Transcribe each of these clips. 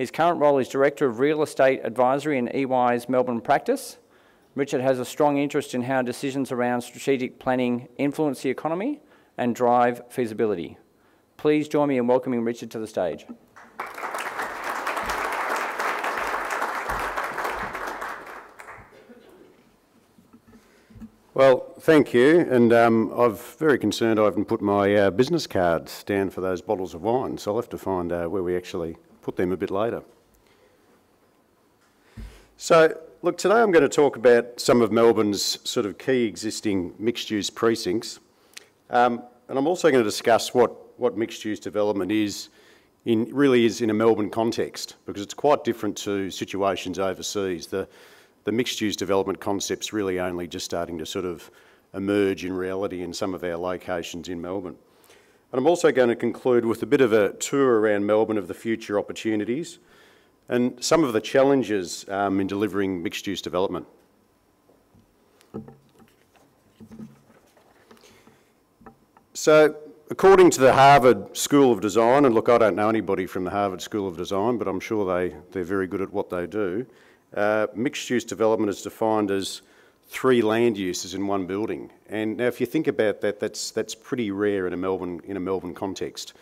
His current role is Director of Real Estate Advisory in EY's Melbourne practice. Richard has a strong interest in how decisions around strategic planning influence the economy and drive feasibility. Please join me in welcoming Richard to the stage. Well, thank you. And um, I'm very concerned I haven't put my uh, business cards down for those bottles of wine, so I'll have to find uh, where we actually put them a bit later. So, look, today I'm going to talk about some of Melbourne's sort of key existing mixed-use precincts. Um, and I'm also going to discuss what, what mixed-use development is in, really is in a Melbourne context, because it's quite different to situations overseas. The, the mixed-use development concept's really only just starting to sort of emerge in reality in some of our locations in Melbourne. And I'm also going to conclude with a bit of a tour around Melbourne of the future opportunities and some of the challenges um, in delivering mixed-use development. So, according to the Harvard School of Design, and look, I don't know anybody from the Harvard School of Design, but I'm sure they, they're very good at what they do, uh, mixed-use development is defined as three land uses in one building. And now, if you think about that, that's that's pretty rare in a Melbourne in a Melbourne context.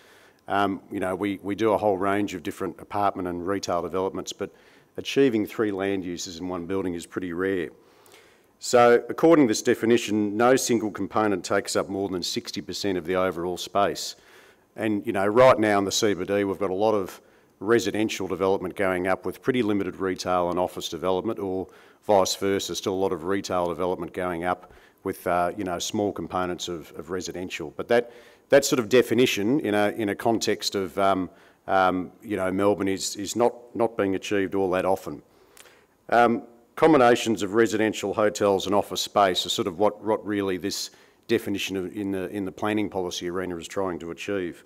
Um, you know, we, we do a whole range of different apartment and retail developments, but achieving three land uses in one building is pretty rare. So, according to this definition, no single component takes up more than 60% of the overall space. And, you know, right now in the CBD, we've got a lot of residential development going up with pretty limited retail and office development, or vice versa, still a lot of retail development going up with uh, you know small components of, of, residential. But that that sort of definition in a in a context of um, um, you know Melbourne is is not not being achieved all that often. Um, combinations of residential, hotels, and office space are sort of what what really this definition of, in the in the planning policy arena is trying to achieve.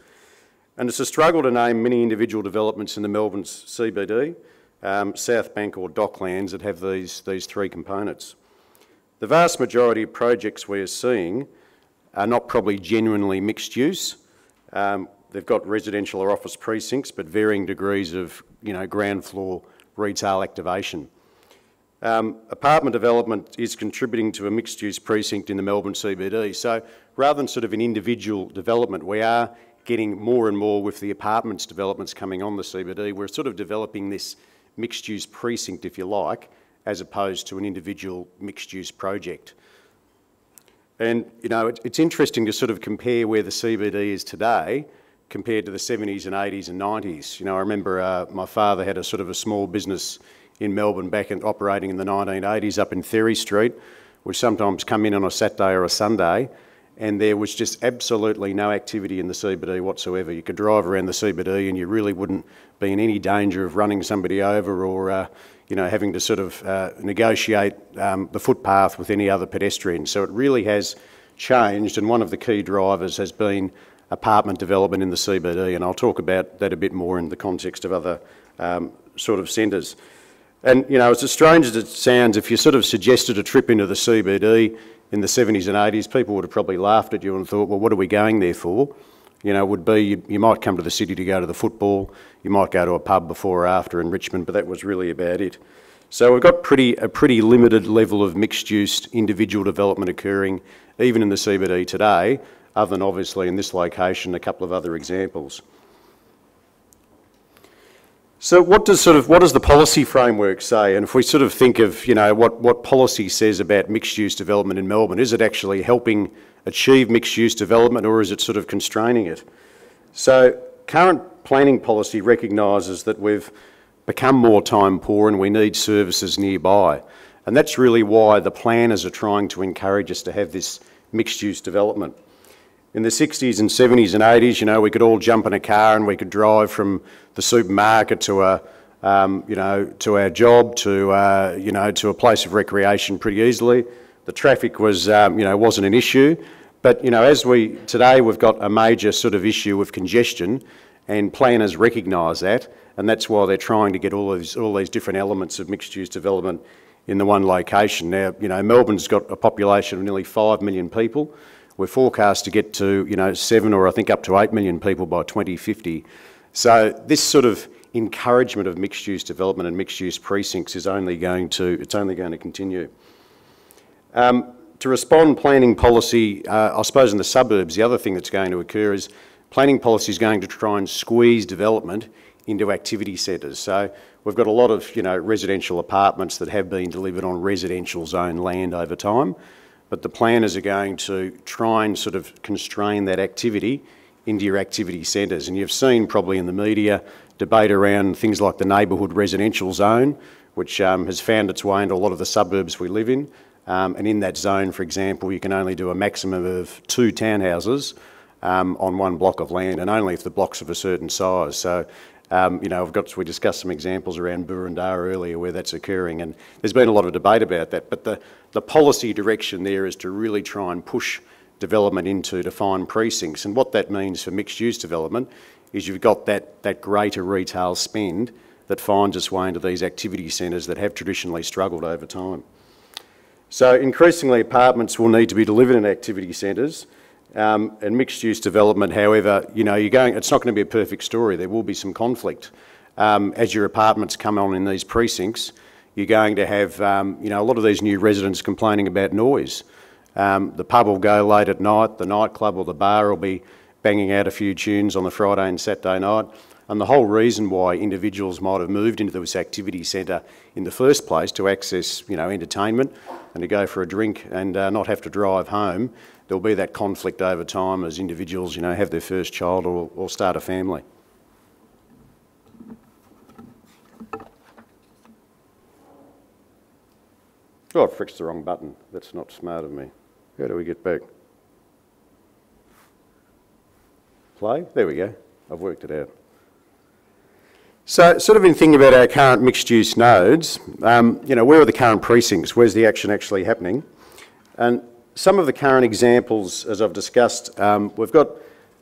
And it's a struggle to name many individual developments in the Melbourne CBD, um, South Bank or Docklands that have these, these three components. The vast majority of projects we're seeing are not probably genuinely mixed use. Um, they've got residential or office precincts, but varying degrees of you know, ground floor retail activation. Um, apartment development is contributing to a mixed-use precinct in the Melbourne CBD. So rather than sort of an individual development, we are getting more and more with the apartments developments coming on the CBD. We're sort of developing this mixed-use precinct, if you like, as opposed to an individual mixed-use project. And, you know, it, it's interesting to sort of compare where the CBD is today compared to the 70s and 80s and 90s. You know, I remember uh, my father had a sort of a small business in Melbourne back in, operating in the 1980s up in Ferry Street, which sometimes come in on a Saturday or a Sunday and there was just absolutely no activity in the CBD whatsoever. You could drive around the CBD and you really wouldn't be in any danger of running somebody over or, uh, you know, having to sort of uh, negotiate um, the footpath with any other pedestrian. So it really has changed, and one of the key drivers has been apartment development in the CBD, and I'll talk about that a bit more in the context of other um, sort of centres. And, you know, it's as strange as it sounds, if you sort of suggested a trip into the CBD, in the 70s and 80s, people would have probably laughed at you and thought, well, what are we going there for? You know, would be you, you, might come to the city to go to the football, you might go to a pub before or after in Richmond, but that was really about it. So we've got pretty a pretty limited level of mixed-use individual development occurring, even in the CBD today, other than obviously in this location, a couple of other examples. So what does sort of what does the policy framework say? And if we sort of think of you know what what policy says about mixed use development in Melbourne, is it actually helping achieve mixed use development or is it sort of constraining it? So current planning policy recognises that we've become more time poor and we need services nearby. And that's really why the planners are trying to encourage us to have this mixed use development. In the 60s and 70s and 80s, you know, we could all jump in a car and we could drive from the supermarket to a, um, you know, to our job, to, uh, you know, to a place of recreation pretty easily. The traffic was, um, you know, wasn't an issue. But, you know, as we, today we've got a major sort of issue of congestion and planners recognise that and that's why they're trying to get all these, all these different elements of mixed-use development in the one location. Now, you know, Melbourne's got a population of nearly 5 million people. We're forecast to get to, you know, seven or I think up to eight million people by 2050. So this sort of encouragement of mixed-use development and mixed-use precincts is only going to, it's only going to continue. Um, to respond planning policy, uh, I suppose in the suburbs, the other thing that's going to occur is planning policy is going to try and squeeze development into activity centres. So we've got a lot of you know residential apartments that have been delivered on residential zone land over time, but the planners are going to try and sort of constrain that activity into your activity centres. And you've seen probably in the media debate around things like the neighbourhood residential zone, which um, has found its way into a lot of the suburbs we live in. Um, and in that zone, for example, you can only do a maximum of two townhouses um, on one block of land, and only if the block's of a certain size. So, um, you know, I've got we discussed some examples around Boroondara earlier where that's occurring, and there's been a lot of debate about that. But the the policy direction there is to really try and push development into defined precincts, and what that means for mixed-use development is you've got that that greater retail spend that finds its way into these activity centres that have traditionally struggled over time. So increasingly apartments will need to be delivered in activity centres um, and mixed-use development, however, you know, you're going, it's not going to be a perfect story. There will be some conflict. Um, as your apartments come on in these precincts, you're going to have, um, you know, a lot of these new residents complaining about noise. Um, the pub will go late at night, the nightclub or the bar will be banging out a few tunes on the Friday and Saturday night. And the whole reason why individuals might have moved into this activity centre in the first place to access, you know, entertainment and to go for a drink and uh, not have to drive home, there'll be that conflict over time as individuals, you know, have their first child or, or start a family. Oh, I've fixed the wrong button. That's not smart of me. How do we get back? Play? There we go. I've worked it out. So, sort of in thinking about our current mixed-use nodes, um, you know, where are the current precincts? Where's the action actually happening? And some of the current examples, as I've discussed, um, we've got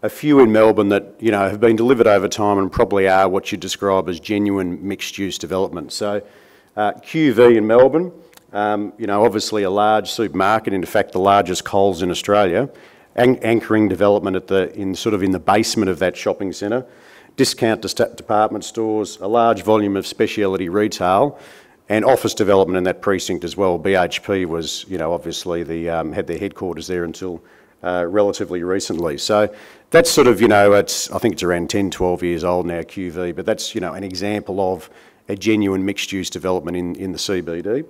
a few in Melbourne that, you know, have been delivered over time and probably are what you describe as genuine mixed-use development. So, uh, QV in Melbourne, um, you know, obviously a large supermarket, in fact, the largest Coles in Australia, an anchoring development at the, in sort of in the basement of that shopping centre discount department stores, a large volume of specialty retail, and office development in that precinct as well. BHP was, you know, obviously the, um, had their headquarters there until uh, relatively recently. So that's sort of, you know, it's, I think it's around 10, 12 years old now, QV, but that's, you know, an example of a genuine mixed-use development in, in the CBD.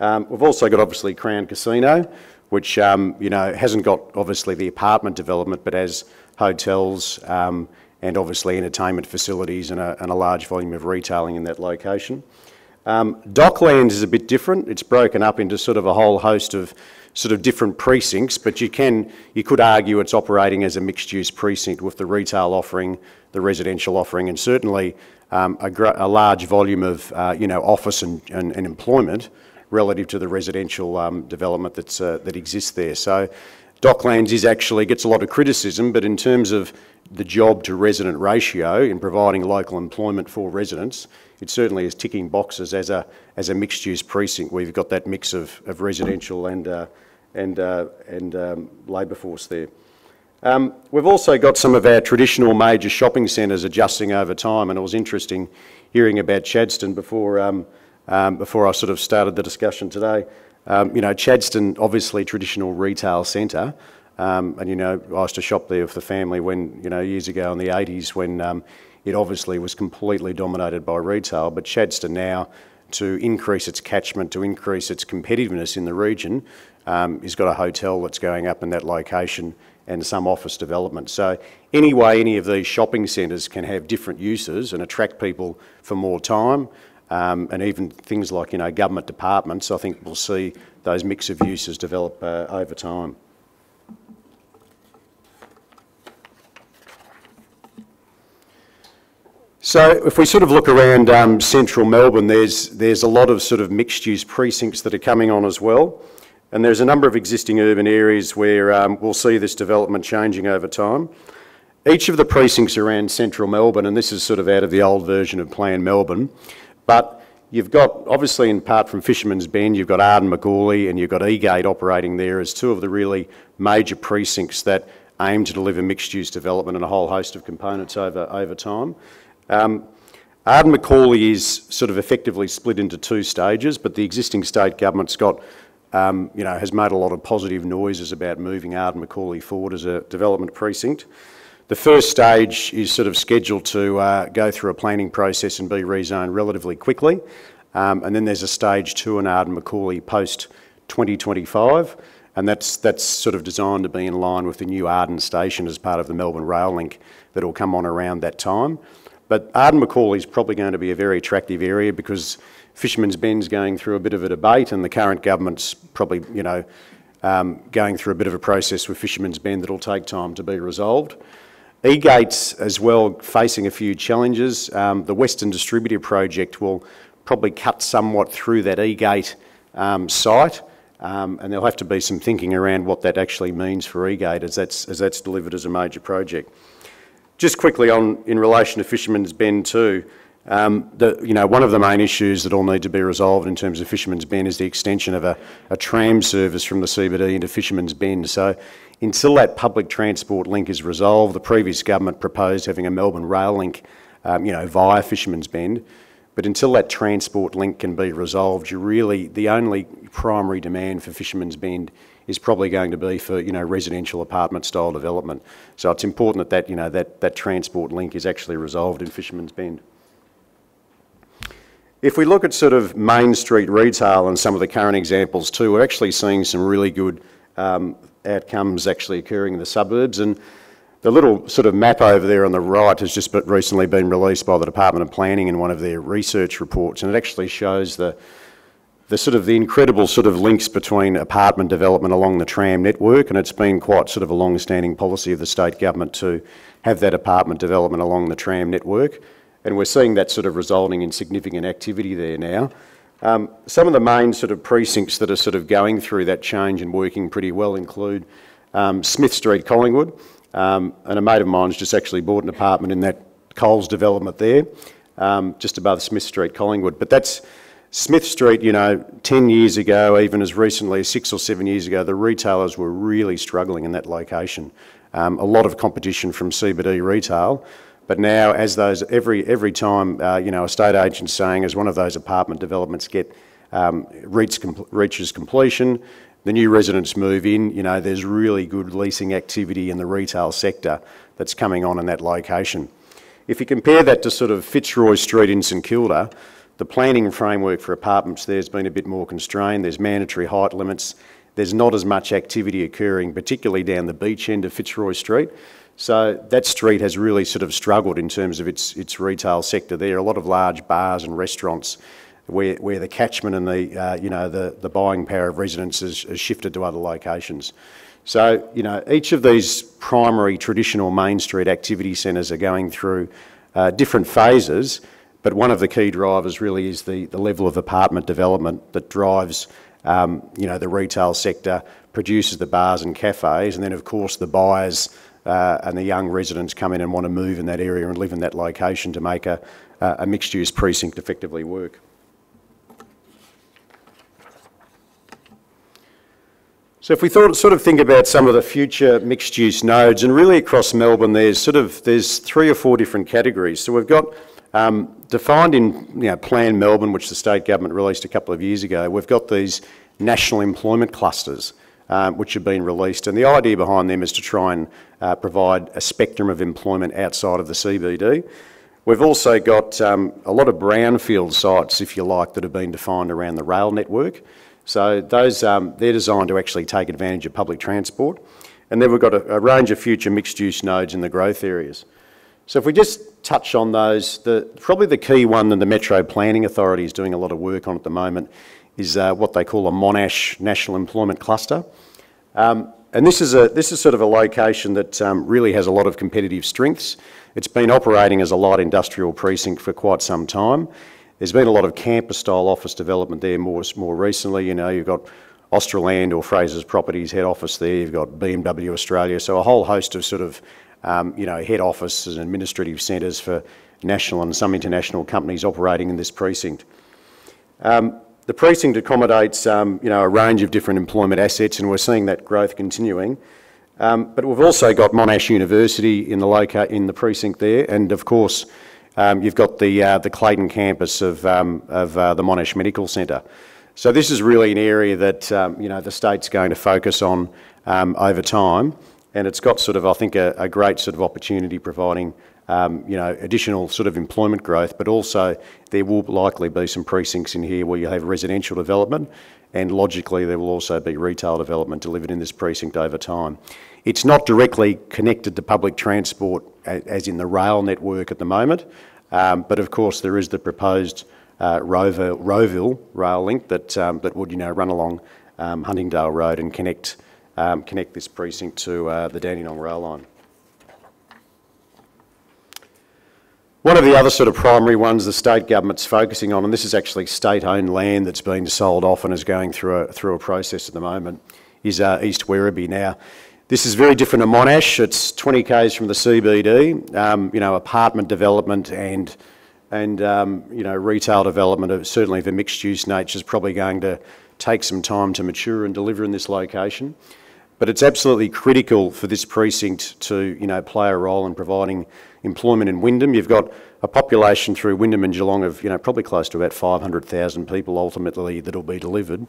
Um, we've also got obviously Crown Casino, which, um, you know, hasn't got obviously the apartment development, but has hotels, um, and obviously entertainment facilities and a, and a large volume of retailing in that location. Um, Docklands is a bit different. It's broken up into sort of a whole host of sort of different precincts, but you can you could argue it's operating as a mixed-use precinct with the retail offering, the residential offering, and certainly um, a, a, large volume of uh, you know office and, and, and, employment relative to the residential um, development that's uh, that exists there. So Docklands is actually gets a lot of criticism, but in terms of the job to resident ratio in providing local employment for residents, it certainly is ticking boxes as a as a mixed use precinct. We've got that mix of, of residential and uh, and uh, and um, labour force there. Um, we've also got some of our traditional major shopping centres adjusting over time, and it was interesting hearing about Chadstone before um, um before I sort of started the discussion today. Um, you know, Chadstone, obviously traditional retail centre, um, and you know, I used to shop there with the family when you know years ago in the 80s when um, it obviously was completely dominated by retail. But Chadstone now, to increase its catchment, to increase its competitiveness in the region, um, has got a hotel that's going up in that location and some office development. So anyway, any of these shopping centres can have different uses and attract people for more time. Um, and even things like you know government departments, I think we'll see those mix of uses develop uh, over time. So if we sort of look around um, central Melbourne, there's, there's a lot of sort of mixed-use precincts that are coming on as well. And there's a number of existing urban areas where um, we'll see this development changing over time. Each of the precincts around central Melbourne, and this is sort of out of the old version of Plan Melbourne, but you've got, obviously in part from Fisherman's Bend, you've got Arden Macaulay and you've got E-Gate operating there as two of the really major precincts that aim to deliver mixed-use development and a whole host of components over, over time. Um, Arden Macaulay is sort of effectively split into two stages, but the existing state government's got, um, you know, has made a lot of positive noises about moving Arden Macaulay forward as a development precinct. The first stage is sort of scheduled to uh, go through a planning process and be rezoned relatively quickly. Um, and then there's a stage two in Arden Macaulay post 2025, and that's, that's sort of designed to be in line with the new Arden station as part of the Melbourne Rail Link that will come on around that time. But Arden Macaulay is probably going to be a very attractive area because Fisherman's Bend's going through a bit of a debate and the current government's probably, you know, um, going through a bit of a process with Fisherman's Bend that'll take time to be resolved. E-Gates as well facing a few challenges. Um, the Western Distributor project will probably cut somewhat through that E-Gate um, site um, and there'll have to be some thinking around what that actually means for E-Gate as that's, as that's delivered as a major project. Just quickly on in relation to Fisherman's Bend too, um, the, you know, one of the main issues that all need to be resolved in terms of Fisherman's Bend is the extension of a, a tram service from the CBD into Fisherman's Bend. So until that public transport link is resolved, the previous government proposed having a Melbourne rail link, um, you know, via Fisherman's Bend. But until that transport link can be resolved, you really, the only primary demand for Fisherman's Bend is probably going to be for you know residential apartment style development. So it's important that that you know that that transport link is actually resolved in Fisherman's Bend. If we look at sort of Main Street retail and some of the current examples too, we're actually seeing some really good um, outcomes actually occurring in the suburbs. And the little sort of map over there on the right has just recently been released by the Department of Planning in one of their research reports, and it actually shows the the sort of the incredible sort of links between apartment development along the tram network, and it's been quite sort of a long-standing policy of the state government to have that apartment development along the tram network, and we're seeing that sort of resulting in significant activity there now. Um, some of the main sort of precincts that are sort of going through that change and working pretty well include um, Smith Street, Collingwood, um, and a mate of mine's just actually bought an apartment in that Coles development there, um, just above Smith Street, Collingwood. But that's Smith Street, you know, 10 years ago, even as recently as six or seven years ago, the retailers were really struggling in that location. Um, a lot of competition from CBD retail, but now as those, every, every time, uh, you know, a state agent's saying as one of those apartment developments get, um, reach, reaches completion, the new residents move in, you know, there's really good leasing activity in the retail sector that's coming on in that location. If you compare that to sort of Fitzroy Street in St Kilda, the planning framework for apartments there has been a bit more constrained. There's mandatory height limits. There's not as much activity occurring, particularly down the beach end of Fitzroy Street. So that street has really sort of struggled in terms of its, its retail sector there. Are a lot of large bars and restaurants where, where the catchment and the, uh, you know, the, the buying power of residents has, has shifted to other locations. So, you know, each of these primary traditional Main Street activity centres are going through uh, different phases, but one of the key drivers really is the, the level of apartment development that drives um, you know, the retail sector, produces the bars and cafes, and then of course the buyers uh, and the young residents come in and want to move in that area and live in that location to make a, a mixed-use precinct effectively work. So if we thought, sort of think about some of the future mixed-use nodes, and really across Melbourne, there's sort of there's three or four different categories. So we've got um, defined in you know, Plan Melbourne, which the state government released a couple of years ago, we've got these national employment clusters um, which have been released. And the idea behind them is to try and uh, provide a spectrum of employment outside of the CBD. We've also got um, a lot of brownfield sites, if you like, that have been defined around the rail network. So those, um, they're designed to actually take advantage of public transport. And then we've got a, a range of future mixed-use nodes in the growth areas. So if we just touch on those, the, probably the key one that the Metro Planning Authority is doing a lot of work on at the moment is uh, what they call a Monash National Employment Cluster. Um, and this is, a, this is sort of a location that um, really has a lot of competitive strengths. It's been operating as a light industrial precinct for quite some time. There's been a lot of campus-style office development there more, more recently. You know, you've got Australand or Fraser's Properties head office there, you've got BMW Australia, so a whole host of sort of um, you know, head offices and administrative centres for national and some international companies operating in this precinct. Um, the precinct accommodates um, you know, a range of different employment assets and we're seeing that growth continuing. Um, but we've also got Monash University in the, loca in the precinct there and of course um, you've got the, uh, the Clayton campus of, um, of uh, the Monash Medical Centre. So this is really an area that you know the state's going to focus on over time, and it's got sort of I think a, a great sort of opportunity providing um, you know additional sort of employment growth, but also there will likely be some precincts in here where you have residential development, and logically there will also be retail development delivered in this precinct over time. It's not directly connected to public transport as in the rail network at the moment, um, but of course there is the proposed uh, Rowville, Rowville rail link that, um, that would you know, run along um, Huntingdale Road and connect, um, connect this precinct to uh, the Dandenong rail line. One of the other sort of primary ones the state government's focusing on, and this is actually state-owned land that's been sold off and is going through a, through a process at the moment, is uh, East Werribee. Now, this is very different to Monash. It's 20 k's from the CBD. Um, you know, apartment development and and um, you know retail development of certainly the mixed use nature is probably going to take some time to mature and deliver in this location. But it's absolutely critical for this precinct to you know play a role in providing employment in Wyndham. You've got a population through Wyndham and Geelong of you know probably close to about 500,000 people ultimately that'll be delivered.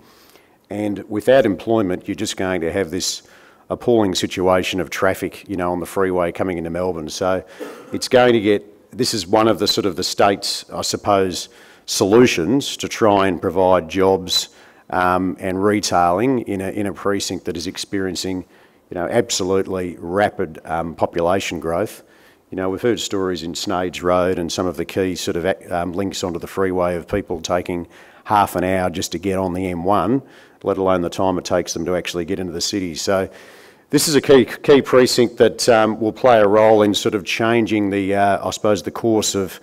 And without employment, you're just going to have this appalling situation of traffic, you know, on the freeway coming into Melbourne. So it's going to get this is one of the sort of the state's, I suppose, solutions to try and provide jobs um, and retailing in a, in a precinct that is experiencing, you know, absolutely rapid um, population growth. You know, we've heard stories in Sneydes Road and some of the key sort of um, links onto the freeway of people taking half an hour just to get on the M1, let alone the time it takes them to actually get into the city. So this is a key, key precinct that will play a role in sort of changing the, uh, I suppose, the course of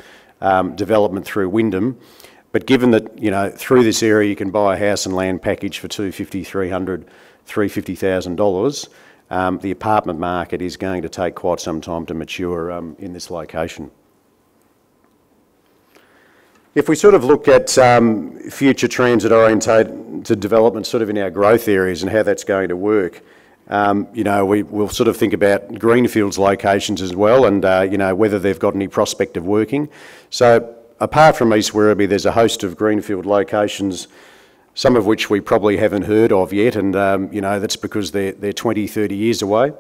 development through Wyndham. But given that, you know, through this area you can buy a house and land package for 250, 300, 350,000 dollars, um, the apartment market is going to take quite some time to mature um, in this location. If we sort of look at um, future transit orientated to development sort of in our growth areas and how that's going to work, um, you know, we, will sort of think about greenfields locations as well and, uh, you know, whether they've got any prospect of working. So apart from East Werribee, there's a host of greenfield locations, some of which we probably haven't heard of yet, and, um, you know, that's because they're, they're 20, 30 years away.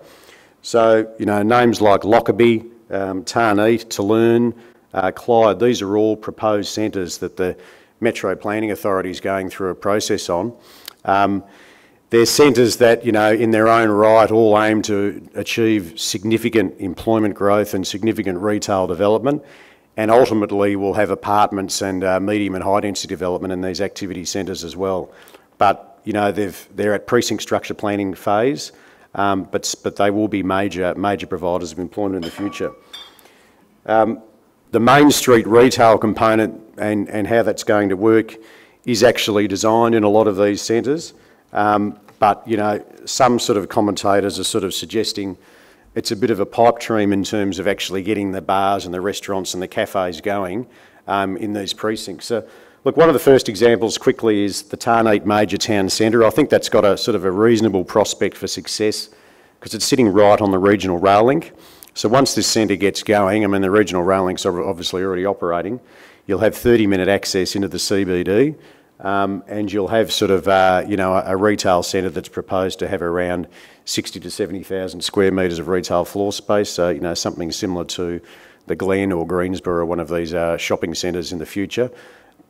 So, you know, names like Lockerbie, um, Tarneit, Toolern, uh, Clyde, these are all proposed centres that the Metro Planning Authority is going through a process on. Um, they're centres that, you know, in their own right all aim to achieve significant employment growth and significant retail development and ultimately we'll have apartments and uh, medium and high density development in these activity centres as well. But, you know, they're at precinct structure planning phase, um, but, but they will be major, major providers of employment in the future. Um, the Main Street retail component and, and how that's going to work is actually designed in a lot of these centres. Um, but, you know, some sort of commentators are sort of suggesting it's a bit of a pipe dream in terms of actually getting the bars and the restaurants and the cafes going um, in these precincts. So, look, one of the first examples quickly is the Tarneit Major Town Centre. I think that's got a sort of a reasonable prospect for success because it's sitting right on the regional rail link. So once this centre gets going, I mean, the regional rail links obviously already operating, you'll have 30 minute access into the CBD. Um, and you'll have sort of, uh, you know, a, a retail centre that's proposed to have around 60 to 70,000 square metres of retail floor space. So, you know, something similar to the Glen or Greensborough, one of these uh, shopping centres in the future.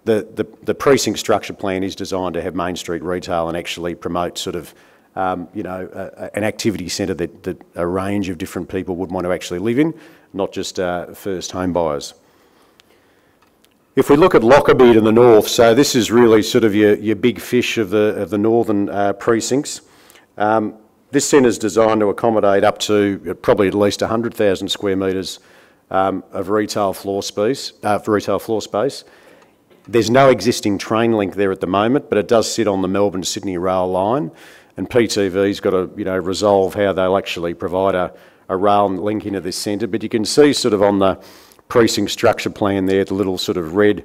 The, the, the, precinct structure plan is designed to have Main Street retail and actually promote sort of, um, you know, an activity centre that, that, a range of different people would want to actually live in, not just uh, first home buyers. If we look at Lockerbie in the north, so this is really sort of your, your big fish of the, of the northern uh, precincts. Um, this centre is designed to accommodate up to uh, probably at least 100,000 square metres um, of retail floor space. Uh, retail floor space. There's no existing train link there at the moment, but it does sit on the Melbourne-Sydney rail line, and PTV's got to you know resolve how they'll actually provide a, a rail link into this centre. But you can see sort of on the precinct structure plan there, the little sort of red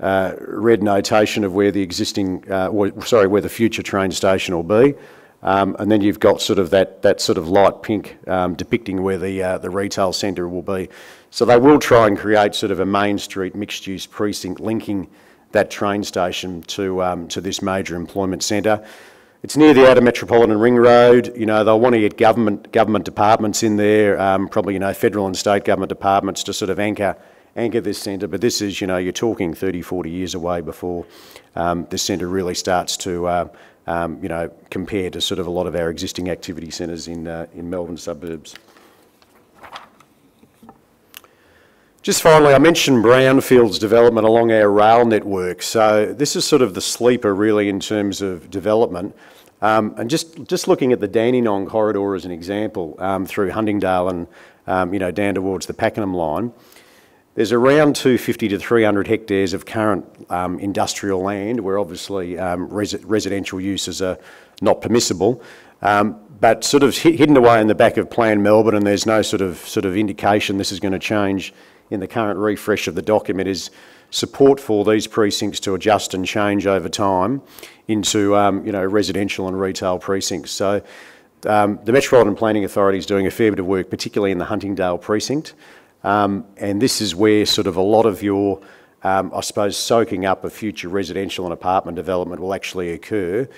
uh, red notation of where the existing, uh, or, sorry, where the future train station will be. Um, and then you've got sort of that, that sort of light pink um, depicting where the, uh, the retail centre will be. So they will try and create sort of a Main Street mixed-use precinct linking that train station to, um, to this major employment centre. It's near the outer metropolitan ring road. You know, they'll want to get government, government departments in there, um, probably, you know, federal and state government departments to sort of anchor, anchor this centre. But this is, you know, you're talking 30, 40 years away before um, this centre really starts to, uh, um, you know, compare to sort of a lot of our existing activity centres in, uh, in Melbourne suburbs. Just finally, I mentioned brownfields development along our rail network. So this is sort of the sleeper really in terms of development. Um, and just, just looking at the Dandenong corridor as an example, um, through Huntingdale and um, you know, down towards the Pakenham line, there's around 250 to 300 hectares of current industrial land where obviously res residential uses are not permissible. But sort of hidden away in the back of Plan Melbourne and there's no sort of, sort of indication this is going to change in the current refresh of the document is support for these precincts to adjust and change over time into um, you know, residential and retail precincts. So um, the Metropolitan Planning Authority is doing a fair bit of work, particularly in the Huntingdale precinct. Um, and this is where sort of a lot of your, um, I suppose, soaking up of future residential and apartment development will actually occur.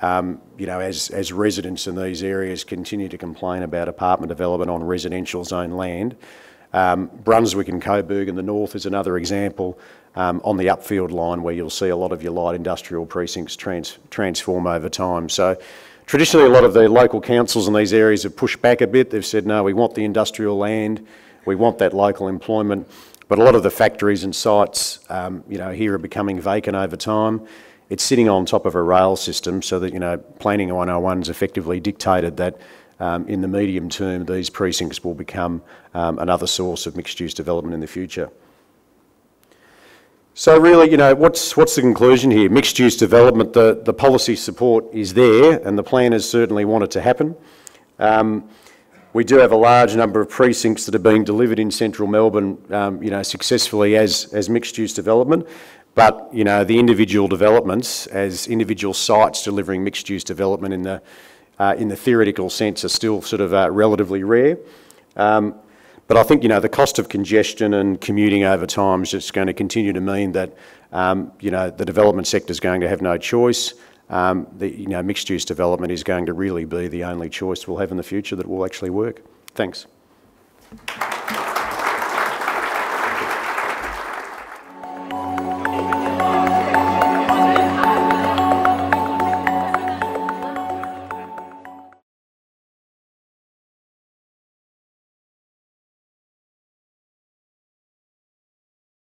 Um, you know, as, as residents in these areas continue to complain about apartment development on residential zone land, um, Brunswick and Coburg in the north is another example um, on the upfield line where you'll see a lot of your light industrial precincts trans transform over time. So traditionally a lot of the local councils in these areas have pushed back a bit. They've said, no, we want the industrial land, we want that local employment. But a lot of the factories and sites, um, you know, here are becoming vacant over time. It's sitting on top of a rail system so that, you know, Planning 101's effectively dictated that um, in the medium term, these precincts will become um, another source of mixed-use development in the future. So really, you know, what's, what's the conclusion here? Mixed-use development, the, the policy support is there and the planners certainly want it to happen. Um, we do have a large number of precincts that are being delivered in central Melbourne, um, you know, successfully as, as mixed-use development. But, you know, the individual developments as individual sites delivering mixed-use development in the uh, in the theoretical sense are still sort of uh, relatively rare. Um, but I think, you know, the cost of congestion and commuting over time is just going to continue to mean that, um, you know, the development sector is going to have no choice. Um, the, you know, mixed-use development is going to really be the only choice we'll have in the future that will actually work. Thanks.